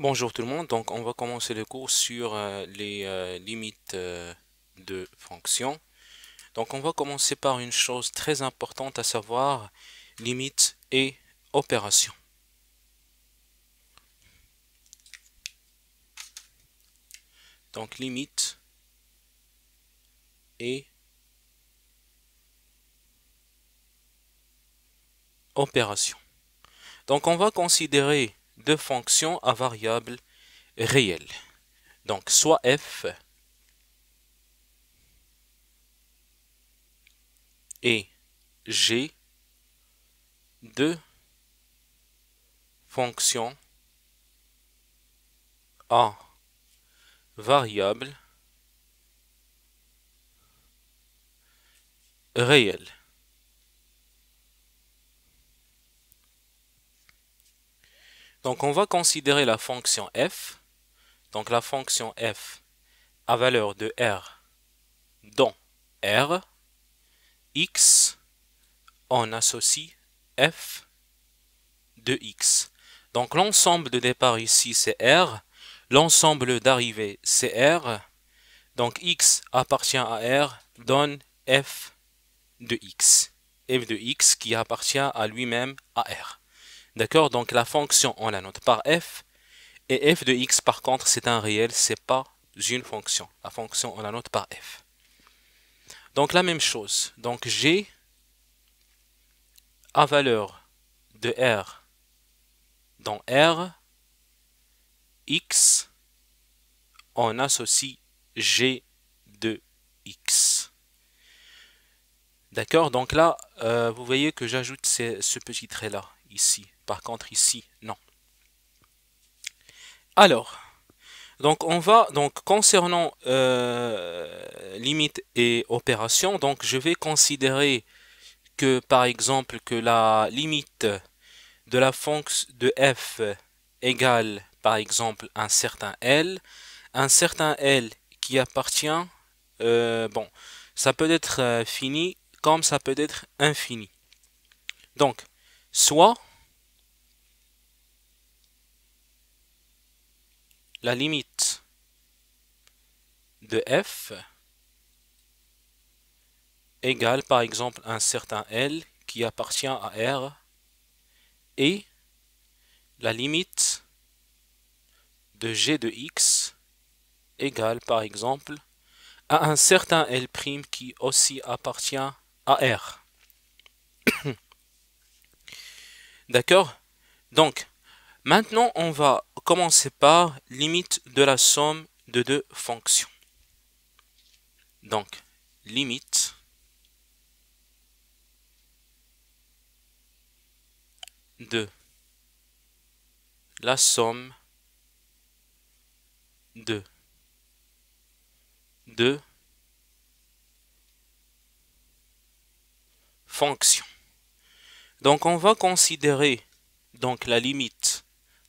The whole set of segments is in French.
Bonjour tout le monde, donc on va commencer le cours sur euh, les euh, limites euh, de fonctions. Donc on va commencer par une chose très importante à savoir limite et opération. Donc limite et opération. Donc on va considérer deux fonctions à variable réelle. Donc soit f et g de fonctions à variable réelle. Donc on va considérer la fonction f. Donc la fonction f à valeur de r dans r, x, on associe f de x. Donc l'ensemble de départ ici c'est r, l'ensemble d'arrivée c'est r, donc x appartient à r donne f de x. f de x qui appartient à lui-même à r. D'accord? Donc la fonction, on la note par f. Et f de x, par contre, c'est un réel, c'est pas une fonction. La fonction, on la note par f. Donc la même chose. Donc g à valeur de r dans r, x, on associe g de x. D'accord? Donc là, euh, vous voyez que j'ajoute ce petit trait-là, ici. Par contre, ici, non. Alors, donc on va, donc concernant euh, limite et opération, donc je vais considérer que par exemple que la limite de la fonction de f égale par exemple un certain L, un certain L qui appartient, euh, bon, ça peut être euh, fini comme ça peut être infini. Donc, soit la limite de f égale par exemple un certain L qui appartient à R et la limite de g de x égale par exemple à un certain L' qui aussi appartient à R. D'accord? Donc, Maintenant, on va commencer par limite de la somme de deux fonctions. Donc, limite de la somme de deux fonctions. Donc, on va considérer donc la limite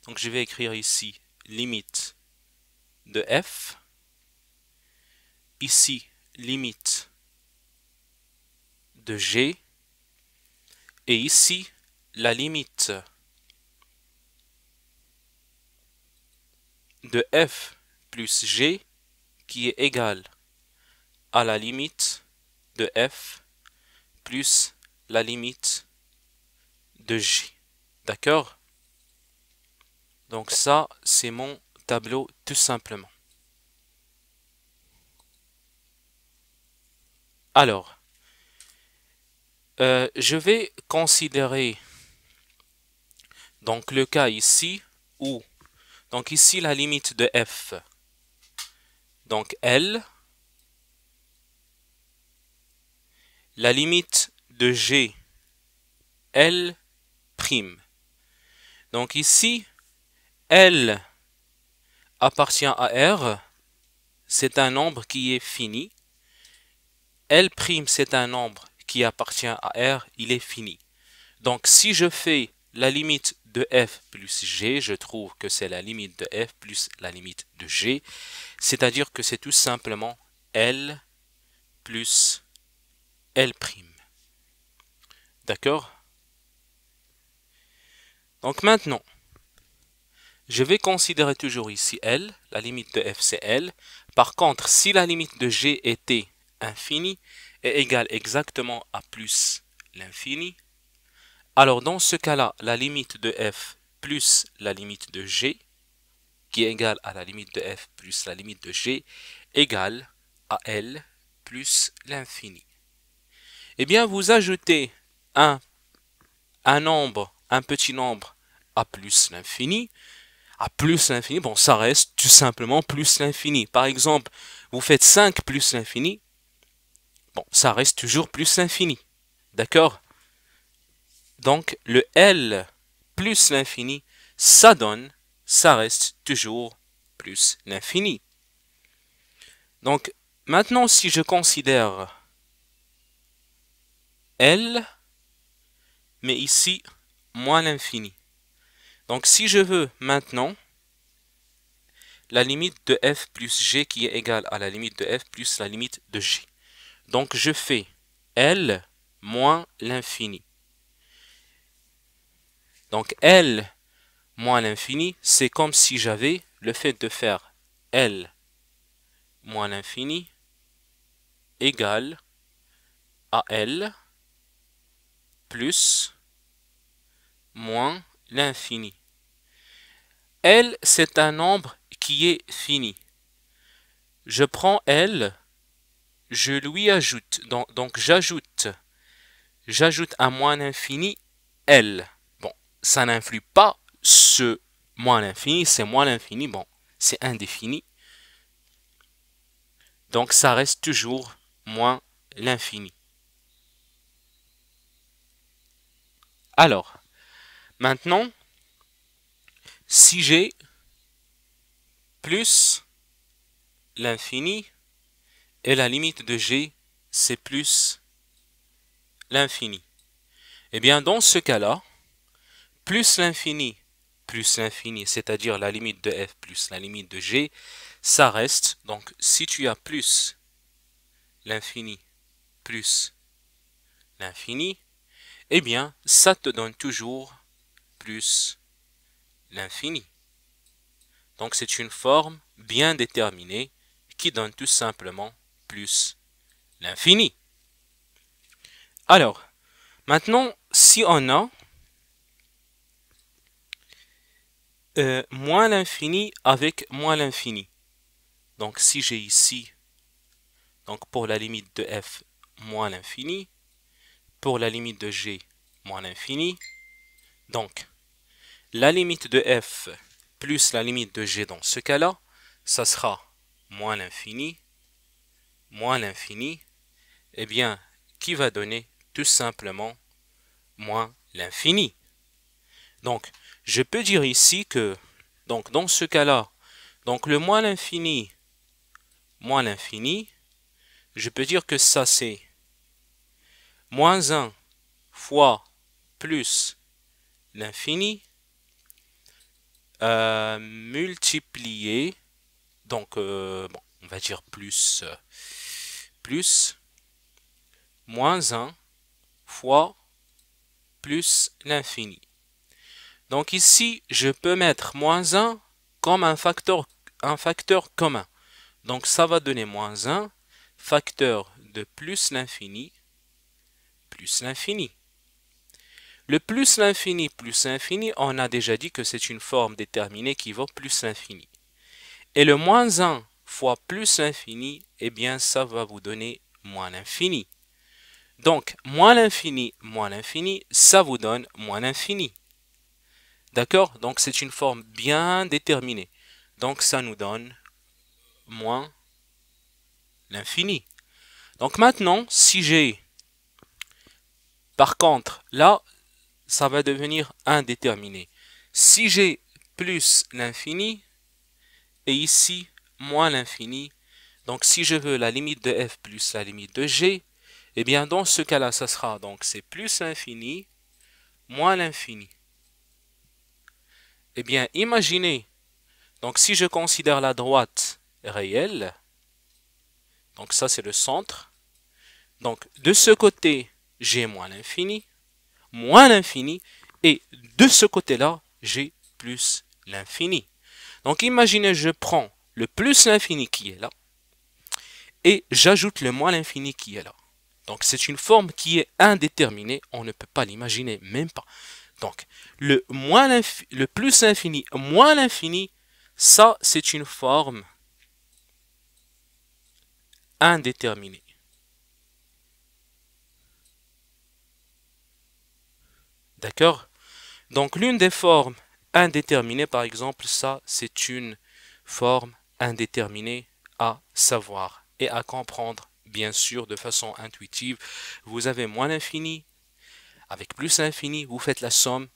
donc je vais écrire ici limite de f. Ici, limite de g. Et ici, la limite de f plus g qui est égale à la limite de f plus la limite de g. D'accord? Donc ça, c'est mon tableau tout simplement. Alors, euh, je vais considérer donc le cas ici où, donc ici la limite de f, donc L, la limite de G, L'. Donc ici, L appartient à R, c'est un nombre qui est fini. L' c'est un nombre qui appartient à R, il est fini. Donc si je fais la limite de f plus g, je trouve que c'est la limite de f plus la limite de g, c'est-à-dire que c'est tout simplement L plus L'. D'accord? Donc maintenant, je vais considérer toujours ici L, la limite de f c'est L. Par contre, si la limite de g était infinie est égale exactement à plus l'infini, alors dans ce cas-là, la limite de f plus la limite de g, qui est égale à la limite de f plus la limite de g, égale à L plus l'infini. Eh bien, vous ajoutez un, un nombre, un petit nombre à plus l'infini, à plus l'infini, bon, ça reste tout simplement plus l'infini. Par exemple, vous faites 5 plus l'infini, bon, ça reste toujours plus l'infini. D'accord? Donc, le L plus l'infini, ça donne, ça reste toujours plus l'infini. Donc, maintenant, si je considère L, mais ici, moins l'infini. Donc si je veux maintenant la limite de f plus g qui est égale à la limite de f plus la limite de g. Donc je fais L moins l'infini. Donc L moins l'infini, c'est comme si j'avais le fait de faire L moins l'infini égale à L plus moins l'infini. L, c'est un nombre qui est fini. Je prends L, je lui ajoute, donc, j'ajoute, j'ajoute à moins l'infini L. Bon, ça n'influe pas ce moins l'infini, c'est moins l'infini, bon, c'est indéfini. Donc ça reste toujours moins l'infini. Alors, Maintenant, si j'ai plus l'infini et la limite de g, c'est plus l'infini. Eh bien, dans ce cas-là, plus l'infini plus l'infini, c'est-à-dire la limite de f plus la limite de g, ça reste. Donc, si tu as plus l'infini plus l'infini, eh bien, ça te donne toujours plus l'infini. Donc c'est une forme bien déterminée qui donne tout simplement plus l'infini. Alors, maintenant, si on a euh, moins l'infini avec moins l'infini, donc si j'ai ici, donc pour la limite de f, moins l'infini, pour la limite de g, moins l'infini, donc la limite de f plus la limite de g dans ce cas-là, ça sera moins l'infini, moins l'infini, eh bien, qui va donner tout simplement moins l'infini. Donc, je peux dire ici que, donc dans ce cas-là, donc le moins l'infini, moins l'infini, je peux dire que ça c'est moins 1 fois plus l'infini euh, multiplié, donc euh, on va dire plus, euh, plus, moins 1 fois plus l'infini. Donc ici, je peux mettre moins 1 comme un facteur, un facteur commun. Donc ça va donner moins 1, facteur de plus l'infini, plus l'infini. Le plus l'infini plus l'infini, on a déjà dit que c'est une forme déterminée qui vaut plus l'infini. Et le moins 1 fois plus l'infini, eh bien ça va vous donner moins l'infini. Donc, moins l'infini, moins l'infini, ça vous donne moins l'infini. D'accord? Donc, c'est une forme bien déterminée. Donc, ça nous donne moins l'infini. Donc, maintenant, si j'ai... Par contre, là, ça va devenir indéterminé. Si j'ai plus l'infini, et ici moins l'infini, donc si je veux la limite de f plus la limite de g, eh bien dans ce cas-là, ça sera donc c'est plus l'infini moins l'infini. Eh bien, imaginez, donc si je considère la droite réelle, donc ça c'est le centre, donc de ce côté, j'ai moins l'infini, moins l'infini, et de ce côté-là, j'ai plus l'infini. Donc imaginez, je prends le plus l'infini qui est là, et j'ajoute le moins l'infini qui est là. Donc c'est une forme qui est indéterminée, on ne peut pas l'imaginer, même pas. Donc le, moins le plus infini moins l'infini, ça c'est une forme indéterminée. D'accord? Donc l'une des formes indéterminées, par exemple, ça c'est une forme indéterminée à savoir et à comprendre, bien sûr, de façon intuitive. Vous avez moins l'infini, avec plus l'infini, vous faites la somme.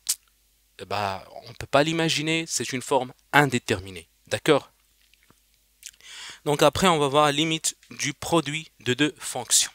Bah, on ne peut pas l'imaginer, c'est une forme indéterminée. D'accord? Donc après, on va voir la limite du produit de deux fonctions.